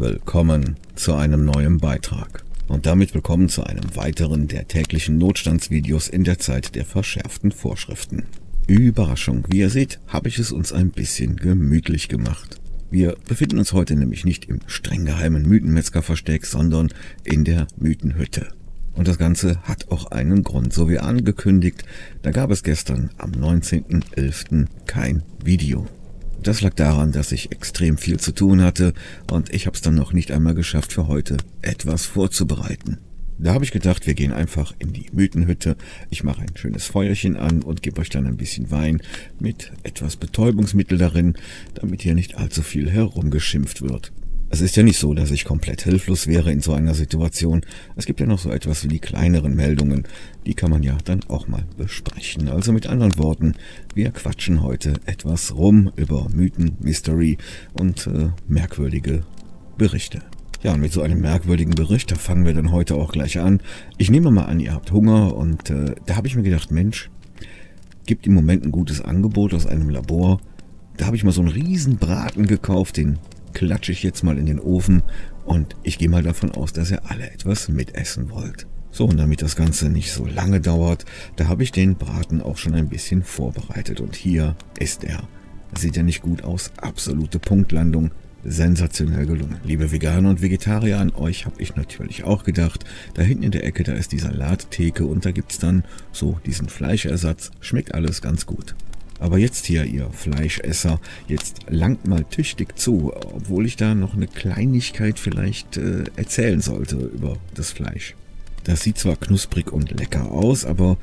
Willkommen zu einem neuen Beitrag. Und damit willkommen zu einem weiteren der täglichen Notstandsvideos in der Zeit der verschärften Vorschriften. Überraschung, wie ihr seht, habe ich es uns ein bisschen gemütlich gemacht. Wir befinden uns heute nämlich nicht im streng geheimen Mythenmetzgerversteck, sondern in der Mythenhütte. Und das Ganze hat auch einen Grund. So wie angekündigt, da gab es gestern am 19.11. kein Video. Das lag daran, dass ich extrem viel zu tun hatte und ich habe es dann noch nicht einmal geschafft für heute etwas vorzubereiten. Da habe ich gedacht, wir gehen einfach in die Mythenhütte. Ich mache ein schönes Feuerchen an und gebe euch dann ein bisschen Wein mit etwas Betäubungsmittel darin, damit hier nicht allzu viel herumgeschimpft wird. Es ist ja nicht so, dass ich komplett hilflos wäre in so einer Situation. Es gibt ja noch so etwas wie die kleineren Meldungen. Die kann man ja dann auch mal besprechen. Also mit anderen Worten, wir quatschen heute etwas rum über Mythen, Mystery und äh, merkwürdige Berichte. Ja, und mit so einem merkwürdigen Bericht, da fangen wir dann heute auch gleich an. Ich nehme mal an, ihr habt Hunger und äh, da habe ich mir gedacht, Mensch, gibt im Moment ein gutes Angebot aus einem Labor. Da habe ich mal so einen riesen Braten gekauft, den klatsche ich jetzt mal in den Ofen und ich gehe mal davon aus, dass ihr alle etwas mitessen wollt. So, und damit das Ganze nicht so lange dauert, da habe ich den Braten auch schon ein bisschen vorbereitet. Und hier ist er. Sieht ja nicht gut aus. Absolute Punktlandung. Sensationell gelungen. Liebe Veganer und Vegetarier, an euch habe ich natürlich auch gedacht. Da hinten in der Ecke, da ist die Salattheke und da gibt es dann so diesen Fleischersatz. Schmeckt alles ganz gut. Aber jetzt hier, ihr Fleischesser, jetzt langt mal tüchtig zu, obwohl ich da noch eine Kleinigkeit vielleicht äh, erzählen sollte über das Fleisch. Das sieht zwar knusprig und lecker aus, aber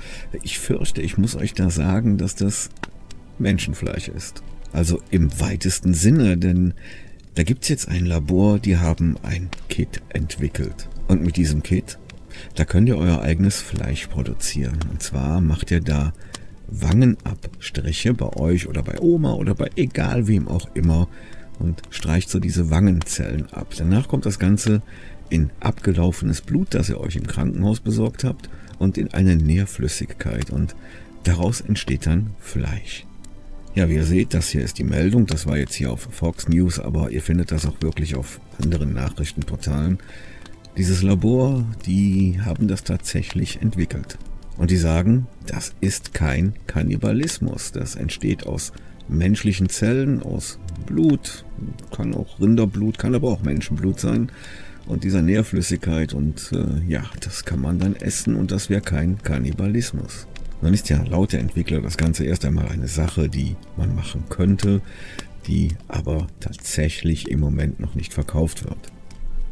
ich fürchte, ich muss euch da sagen, dass das Menschenfleisch ist. Also im weitesten Sinne, denn da gibt's jetzt ein Labor, die haben ein Kit entwickelt. Und mit diesem Kit, da könnt ihr euer eigenes Fleisch produzieren. Und zwar macht ihr da Wangenabstriche bei euch oder bei Oma oder bei egal wem auch immer und streicht so diese Wangenzellen ab. Danach kommt das Ganze in abgelaufenes Blut, das ihr euch im Krankenhaus besorgt habt und in eine Nährflüssigkeit und daraus entsteht dann Fleisch. Ja, wie ihr seht, das hier ist die Meldung, das war jetzt hier auf Fox News, aber ihr findet das auch wirklich auf anderen Nachrichtenportalen. Dieses Labor, die haben das tatsächlich entwickelt. Und die sagen, das ist kein Kannibalismus. Das entsteht aus menschlichen Zellen, aus Blut, kann auch Rinderblut, kann aber auch Menschenblut sein. Und dieser Nährflüssigkeit und äh, ja, das kann man dann essen und das wäre kein Kannibalismus. Dann ist ja laut der Entwickler das Ganze erst einmal eine Sache, die man machen könnte, die aber tatsächlich im Moment noch nicht verkauft wird.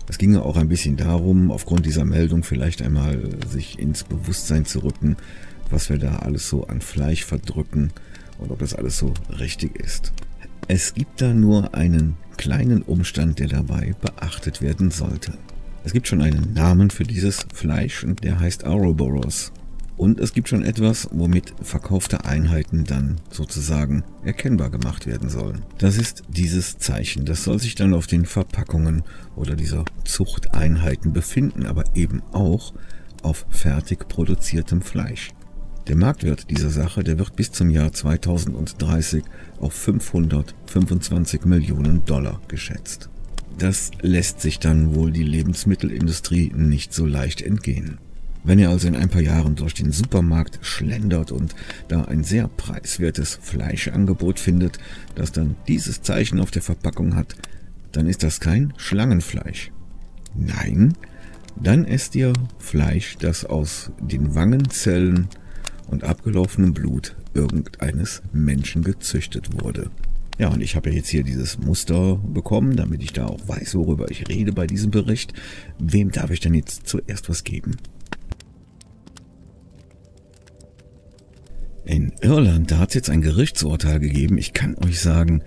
Es ginge auch ein bisschen darum, aufgrund dieser Meldung vielleicht einmal sich ins Bewusstsein zu rücken, was wir da alles so an Fleisch verdrücken und ob das alles so richtig ist. Es gibt da nur einen kleinen Umstand, der dabei beachtet werden sollte. Es gibt schon einen Namen für dieses Fleisch und der heißt Ouroboros. Und es gibt schon etwas, womit verkaufte Einheiten dann sozusagen erkennbar gemacht werden sollen. Das ist dieses Zeichen. Das soll sich dann auf den Verpackungen oder dieser Zuchteinheiten befinden, aber eben auch auf fertig produziertem Fleisch. Der Marktwert dieser Sache, der wird bis zum Jahr 2030 auf 525 Millionen Dollar geschätzt. Das lässt sich dann wohl die Lebensmittelindustrie nicht so leicht entgehen. Wenn ihr also in ein paar Jahren durch den Supermarkt schlendert und da ein sehr preiswertes Fleischangebot findet, das dann dieses Zeichen auf der Verpackung hat, dann ist das kein Schlangenfleisch. Nein, dann esst ihr Fleisch, das aus den Wangenzellen und abgelaufenem Blut irgendeines Menschen gezüchtet wurde. Ja, und ich habe ja jetzt hier dieses Muster bekommen, damit ich da auch weiß, worüber ich rede bei diesem Bericht. Wem darf ich denn jetzt zuerst was geben? In Irland, da hat es jetzt ein Gerichtsurteil gegeben. Ich kann euch sagen,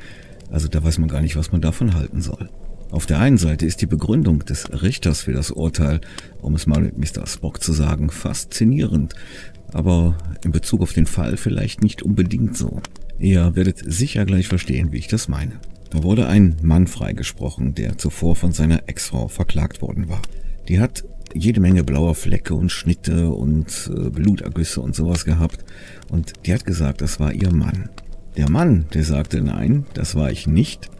also da weiß man gar nicht, was man davon halten soll. Auf der einen Seite ist die Begründung des Richters für das Urteil, um es mal mit Mr. Spock zu sagen, faszinierend, aber in Bezug auf den Fall vielleicht nicht unbedingt so. Ihr werdet sicher gleich verstehen, wie ich das meine. Da wurde ein Mann freigesprochen, der zuvor von seiner Ex-Frau verklagt worden war. Die hat jede Menge blauer Flecke und Schnitte und äh, Blutergüsse und sowas gehabt. Und die hat gesagt, das war ihr Mann. Der Mann, der sagte, nein, das war ich nicht.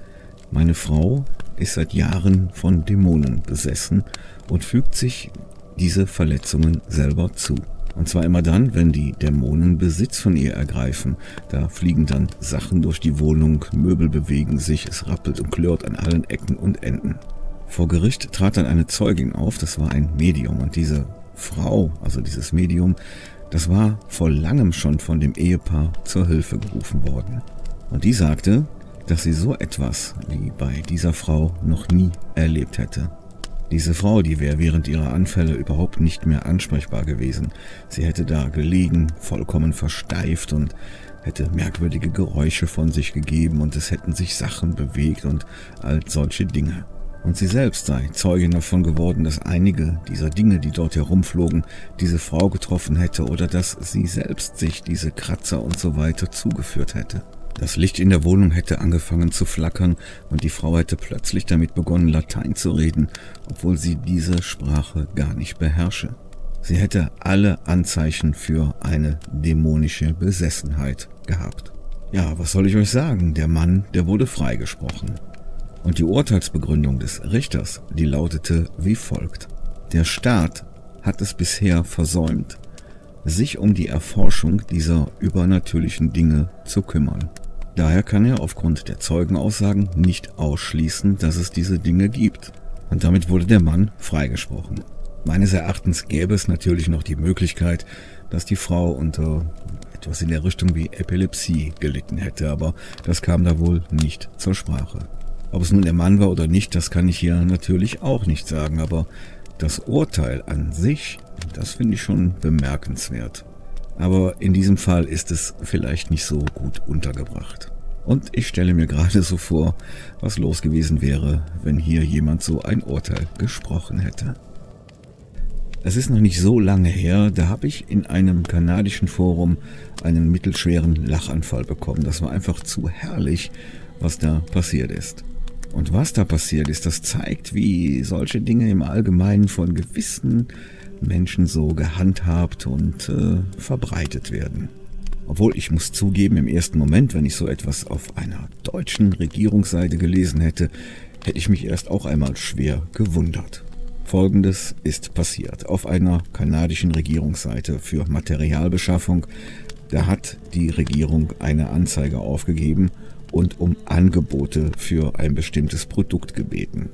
Meine Frau, ist seit Jahren von Dämonen besessen und fügt sich diese Verletzungen selber zu. Und zwar immer dann, wenn die Dämonen Besitz von ihr ergreifen. Da fliegen dann Sachen durch die Wohnung, Möbel bewegen sich, es rappelt und klirrt an allen Ecken und Enden. Vor Gericht trat dann eine Zeugin auf, das war ein Medium. Und diese Frau, also dieses Medium, das war vor langem schon von dem Ehepaar zur Hilfe gerufen worden. Und die sagte, dass sie so etwas wie bei dieser Frau noch nie erlebt hätte. Diese Frau, die wäre während ihrer Anfälle überhaupt nicht mehr ansprechbar gewesen. Sie hätte da gelegen, vollkommen versteift und hätte merkwürdige Geräusche von sich gegeben und es hätten sich Sachen bewegt und all solche Dinge. Und sie selbst sei Zeugin davon geworden, dass einige dieser Dinge, die dort herumflogen, diese Frau getroffen hätte oder dass sie selbst sich diese Kratzer und so weiter zugeführt hätte. Das Licht in der Wohnung hätte angefangen zu flackern und die Frau hätte plötzlich damit begonnen, Latein zu reden, obwohl sie diese Sprache gar nicht beherrsche. Sie hätte alle Anzeichen für eine dämonische Besessenheit gehabt. Ja, was soll ich euch sagen? Der Mann, der wurde freigesprochen. Und die Urteilsbegründung des Richters, die lautete wie folgt. Der Staat hat es bisher versäumt, sich um die Erforschung dieser übernatürlichen Dinge zu kümmern. Daher kann er aufgrund der Zeugenaussagen nicht ausschließen, dass es diese Dinge gibt. Und damit wurde der Mann freigesprochen. Meines Erachtens gäbe es natürlich noch die Möglichkeit, dass die Frau unter etwas in der Richtung wie Epilepsie gelitten hätte, aber das kam da wohl nicht zur Sprache. Ob es nun der Mann war oder nicht, das kann ich hier natürlich auch nicht sagen, aber das Urteil an sich, das finde ich schon bemerkenswert. Aber in diesem Fall ist es vielleicht nicht so gut untergebracht. Und ich stelle mir gerade so vor, was los gewesen wäre, wenn hier jemand so ein Urteil gesprochen hätte. Es ist noch nicht so lange her, da habe ich in einem kanadischen Forum einen mittelschweren Lachanfall bekommen. Das war einfach zu herrlich, was da passiert ist. Und was da passiert ist, das zeigt, wie solche Dinge im Allgemeinen von gewissen Menschen so gehandhabt und äh, verbreitet werden. Obwohl ich muss zugeben, im ersten Moment, wenn ich so etwas auf einer deutschen Regierungsseite gelesen hätte, hätte ich mich erst auch einmal schwer gewundert. Folgendes ist passiert. Auf einer kanadischen Regierungsseite für Materialbeschaffung, da hat die Regierung eine Anzeige aufgegeben und um Angebote für ein bestimmtes Produkt gebeten.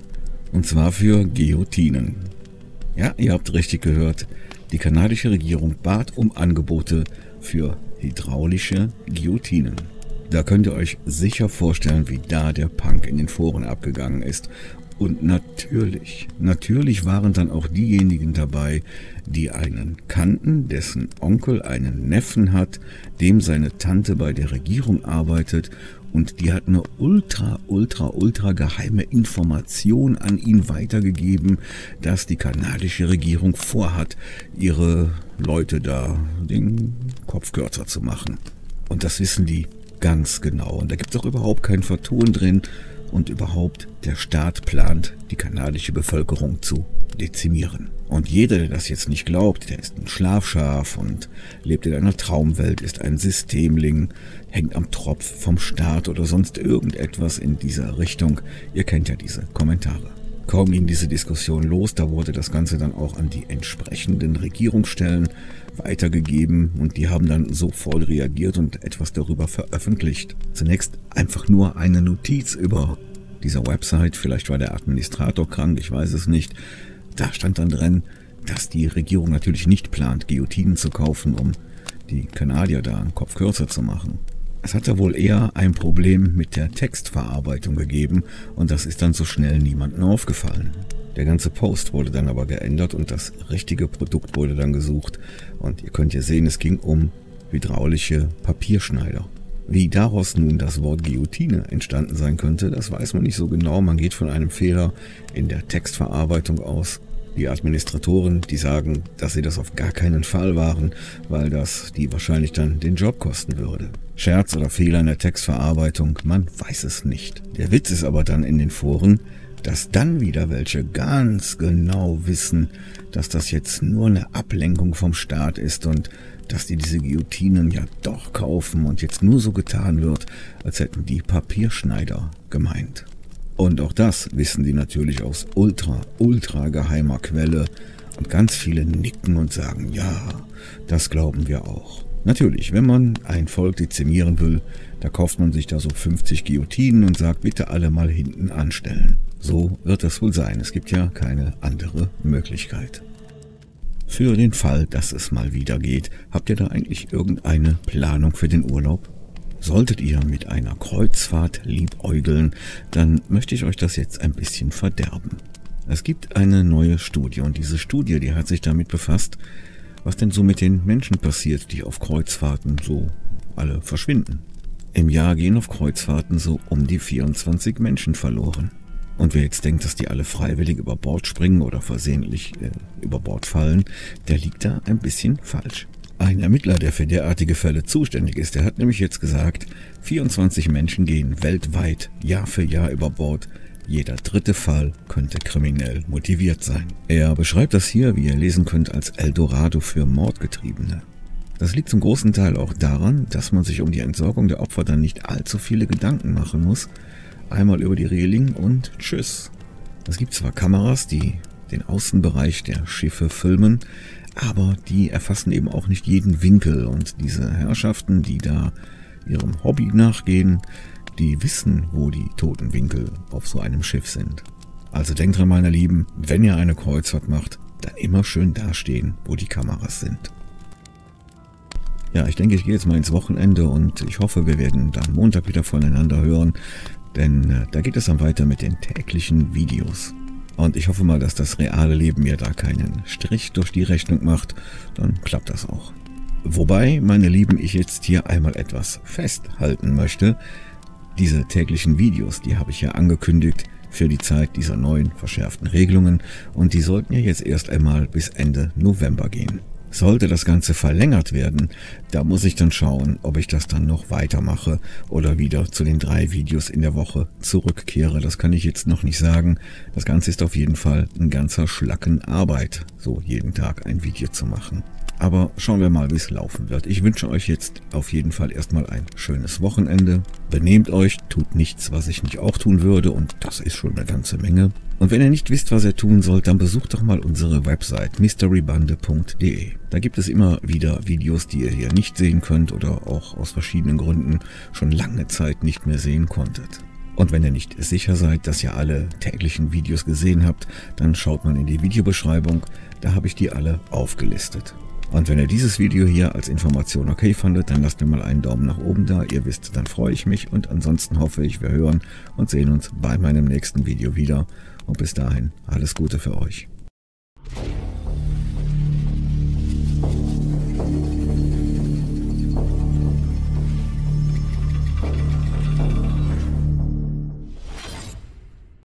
Und zwar für Guillotinen. Ja, ihr habt richtig gehört. Die kanadische Regierung bat um Angebote für hydraulische Guillotinen. Da könnt ihr euch sicher vorstellen, wie da der Punk in den Foren abgegangen ist. Und natürlich, natürlich waren dann auch diejenigen dabei, die einen kannten, dessen Onkel einen Neffen hat, dem seine Tante bei der Regierung arbeitet und die hat eine ultra, ultra, ultra geheime Information an ihn weitergegeben, dass die kanadische Regierung vorhat, ihre Leute da den Kopf kürzer zu machen. Und das wissen die ganz genau. Und da gibt es auch überhaupt kein Vertun drin. Und überhaupt, der Staat plant, die kanadische Bevölkerung zu dezimieren. Und jeder, der das jetzt nicht glaubt, der ist ein Schlafschaf und lebt in einer Traumwelt, ist ein Systemling, hängt am Tropf vom Staat oder sonst irgendetwas in dieser Richtung. Ihr kennt ja diese Kommentare. Kaum ging diese Diskussion los, da wurde das Ganze dann auch an die entsprechenden Regierungsstellen weitergegeben und die haben dann sofort reagiert und etwas darüber veröffentlicht. Zunächst einfach nur eine Notiz über dieser Website, vielleicht war der Administrator krank, ich weiß es nicht. Da stand dann drin, dass die Regierung natürlich nicht plant, Guillotinen zu kaufen, um die Kanadier da einen Kopf kürzer zu machen. Es hat da wohl eher ein Problem mit der Textverarbeitung gegeben und das ist dann so schnell niemandem aufgefallen. Der ganze Post wurde dann aber geändert und das richtige Produkt wurde dann gesucht und ihr könnt ja sehen, es ging um hydraulische Papierschneider. Wie daraus nun das Wort Guillotine entstanden sein könnte, das weiß man nicht so genau. Man geht von einem Fehler in der Textverarbeitung aus. Die Administratoren, die sagen, dass sie das auf gar keinen Fall waren, weil das die wahrscheinlich dann den Job kosten würde. Scherz oder Fehler in der Textverarbeitung, man weiß es nicht. Der Witz ist aber dann in den Foren, dass dann wieder welche ganz genau wissen, dass das jetzt nur eine Ablenkung vom Staat ist und dass die diese Guillotinen ja doch kaufen und jetzt nur so getan wird, als hätten die Papierschneider gemeint. Und auch das wissen die natürlich aus ultra, ultra geheimer Quelle. Und ganz viele nicken und sagen, ja, das glauben wir auch. Natürlich, wenn man ein Volk dezimieren will, da kauft man sich da so 50 Guillotinen und sagt, bitte alle mal hinten anstellen. So wird das wohl sein. Es gibt ja keine andere Möglichkeit. Für den Fall, dass es mal wieder geht, habt ihr da eigentlich irgendeine Planung für den Urlaub? Solltet ihr mit einer Kreuzfahrt liebäugeln, dann möchte ich euch das jetzt ein bisschen verderben. Es gibt eine neue Studie und diese Studie, die hat sich damit befasst, was denn so mit den Menschen passiert, die auf Kreuzfahrten so alle verschwinden. Im Jahr gehen auf Kreuzfahrten so um die 24 Menschen verloren. Und wer jetzt denkt, dass die alle freiwillig über Bord springen oder versehentlich äh, über Bord fallen, der liegt da ein bisschen falsch. Ein Ermittler, der für derartige Fälle zuständig ist, der hat nämlich jetzt gesagt, 24 Menschen gehen weltweit Jahr für Jahr über Bord. Jeder dritte Fall könnte kriminell motiviert sein. Er beschreibt das hier, wie ihr lesen könnt, als Eldorado für Mordgetriebene. Das liegt zum großen Teil auch daran, dass man sich um die Entsorgung der Opfer dann nicht allzu viele Gedanken machen muss, einmal über die Reling und tschüss. Es gibt zwar Kameras, die den Außenbereich der Schiffe filmen, aber die erfassen eben auch nicht jeden Winkel und diese Herrschaften, die da ihrem Hobby nachgehen, die wissen, wo die toten Winkel auf so einem Schiff sind. Also denkt dran, meine Lieben, wenn ihr eine Kreuzfahrt macht, dann immer schön dastehen, wo die Kameras sind. Ja, ich denke, ich gehe jetzt mal ins Wochenende und ich hoffe, wir werden dann Montag wieder voneinander hören. Denn äh, da geht es dann weiter mit den täglichen Videos. Und ich hoffe mal, dass das reale Leben mir da keinen Strich durch die Rechnung macht. Dann klappt das auch. Wobei, meine Lieben, ich jetzt hier einmal etwas festhalten möchte. Diese täglichen Videos, die habe ich ja angekündigt für die Zeit dieser neuen verschärften Regelungen und die sollten ja jetzt erst einmal bis Ende November gehen. Sollte das Ganze verlängert werden, da muss ich dann schauen, ob ich das dann noch weitermache oder wieder zu den drei Videos in der Woche zurückkehre. Das kann ich jetzt noch nicht sagen. Das Ganze ist auf jeden Fall ein ganzer Schlacken Arbeit, so jeden Tag ein Video zu machen. Aber schauen wir mal, wie es laufen wird. Ich wünsche euch jetzt auf jeden Fall erstmal ein schönes Wochenende. Benehmt euch, tut nichts, was ich nicht auch tun würde und das ist schon eine ganze Menge. Und wenn ihr nicht wisst, was ihr tun sollt, dann besucht doch mal unsere Website mysterybande.de. Da gibt es immer wieder Videos, die ihr hier nicht sehen könnt oder auch aus verschiedenen Gründen schon lange Zeit nicht mehr sehen konntet. Und wenn ihr nicht sicher seid, dass ihr alle täglichen Videos gesehen habt, dann schaut mal in die Videobeschreibung, da habe ich die alle aufgelistet. Und wenn ihr dieses Video hier als Information okay fandet, dann lasst mir mal einen Daumen nach oben da. Ihr wisst, dann freue ich mich. Und ansonsten hoffe ich, wir hören und sehen uns bei meinem nächsten Video wieder. Und bis dahin, alles Gute für euch.